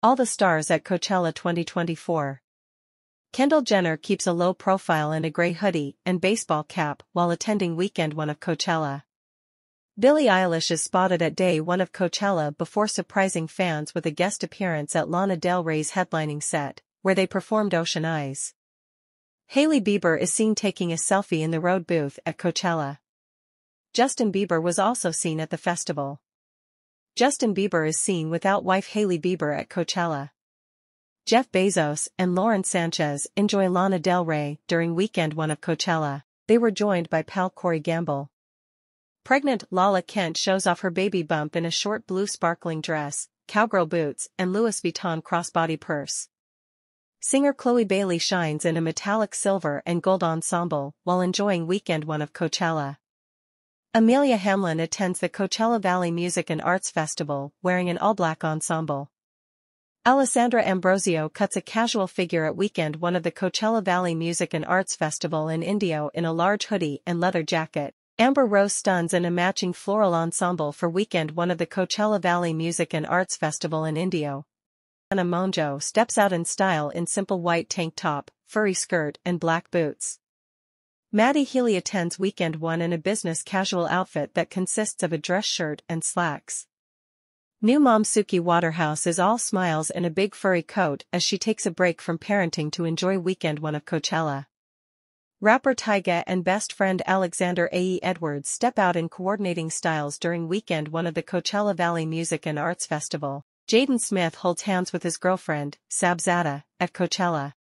All the stars at Coachella 2024. Kendall Jenner keeps a low profile in a gray hoodie and baseball cap while attending weekend one of Coachella. Billie Eilish is spotted at day one of Coachella before surprising fans with a guest appearance at Lana Del Rey's headlining set, where they performed Ocean Eyes. Hailey Bieber is seen taking a selfie in the road booth at Coachella. Justin Bieber was also seen at the festival. Justin Bieber is seen without wife Hailey Bieber at Coachella. Jeff Bezos and Lauren Sanchez enjoy Lana Del Rey during weekend one of Coachella. They were joined by pal Corey Gamble. Pregnant Lala Kent shows off her baby bump in a short blue sparkling dress, cowgirl boots, and Louis Vuitton crossbody purse. Singer Chloe Bailey shines in a metallic silver and gold ensemble while enjoying weekend one of Coachella. Amelia Hamlin attends the Coachella Valley Music and Arts Festival wearing an all-black ensemble. Alessandra Ambrosio cuts a casual figure at weekend one of the Coachella Valley Music and Arts Festival in Indio in a large hoodie and leather jacket. Amber Rose stuns in a matching floral ensemble for weekend one of the Coachella Valley Music and Arts Festival in Indio. Tana Mongeau steps out in style in simple white tank top, furry skirt and black boots. Matty Healy attends weekend one in a business casual outfit that consists of a dress shirt and slacks. New mom Suki Waterhouse is all smiles and a big furry coat as she takes a break from parenting to enjoy weekend one of Coachella. Rapper Tyga and best friend Alexander A.E. Edwards step out in coordinating styles during weekend one of the Coachella Valley Music and Arts Festival. Jaden Smith holds hands with his girlfriend, Sab Zada, at Coachella.